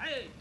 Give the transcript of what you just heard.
Hey!